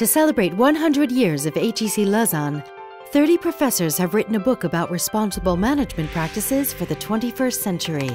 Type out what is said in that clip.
To celebrate 100 years of HEC Lausanne, 30 professors have written a book about responsible management practices for the 21st century.